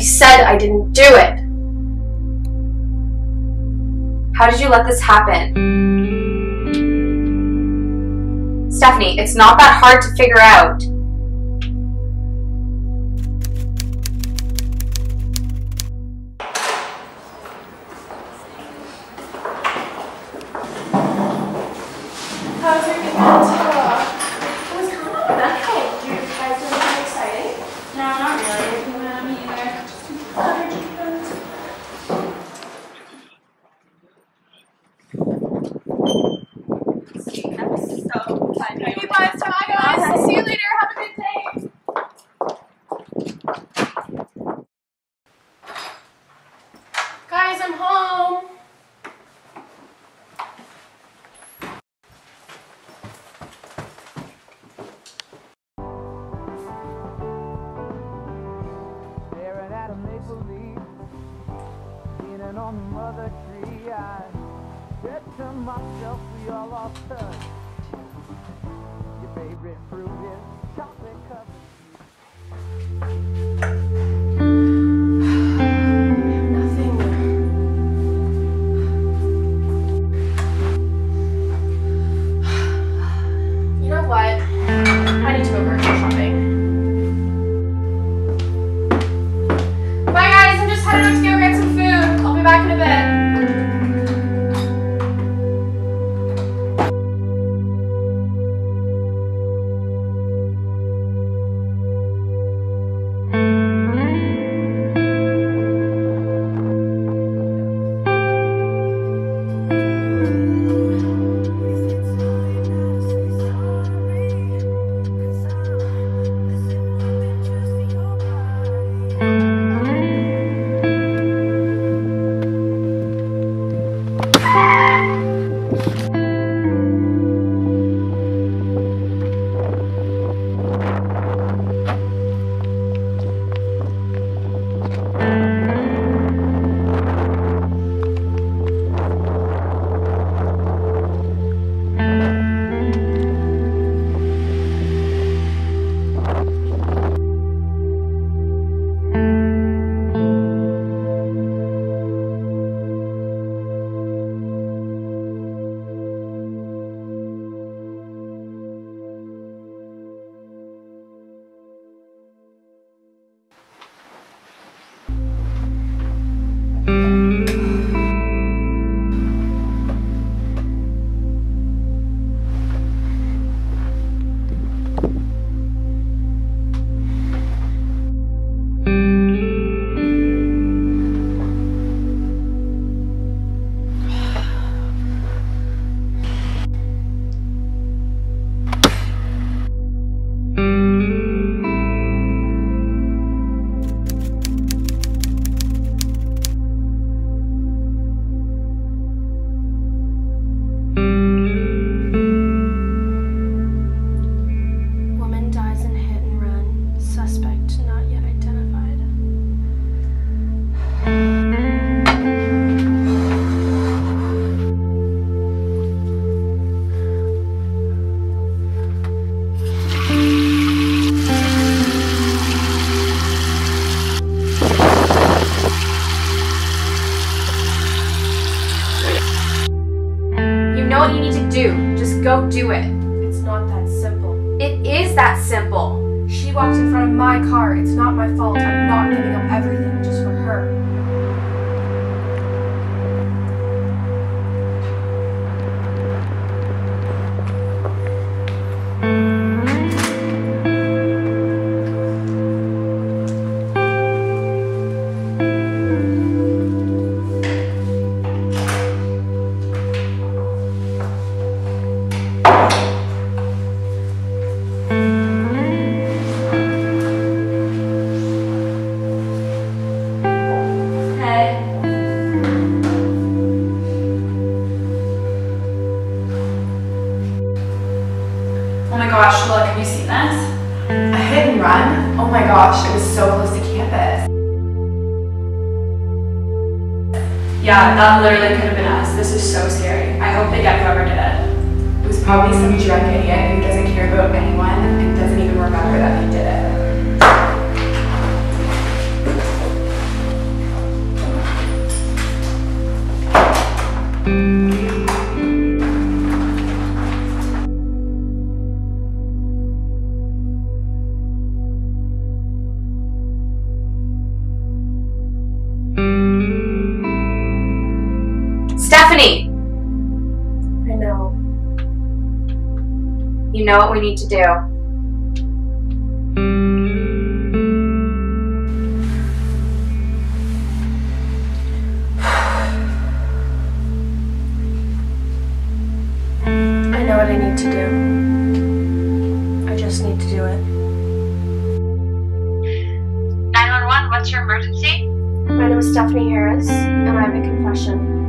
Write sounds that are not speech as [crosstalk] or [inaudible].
I said I didn't do it. How did you let this happen? Stephanie, it's not that hard to figure out. How's your weekend? It was kind of eventful. Do you guys do anything exciting? No, not really. No, me either. How's your weekend? Okay, bye. Bye, guys. See you later. Have a good day. Guys, I'm home. Staring at a maple leaf, leaning on the mother tree. I said to myself, we all lost touch. Your favorite fruit is chocolate covered. Nothing. [sighs] You know what? I need to go grocery know what you need to do. Just go do it. It's not that simple. It is that simple. She walked in front of my car. It's not my fault. I'm not giving up everything gosh, it was so close to campus. Yeah, that literally could have been us. This is so scary. I hope they get whoever did it. It was probably some drunk idiot who doesn't care about anyone Stephanie! I know. You know what we need to do. [sighs] I know what I need to do. I just need to do it. 911, what's your emergency? My name is Stephanie Harris, and I have a confession.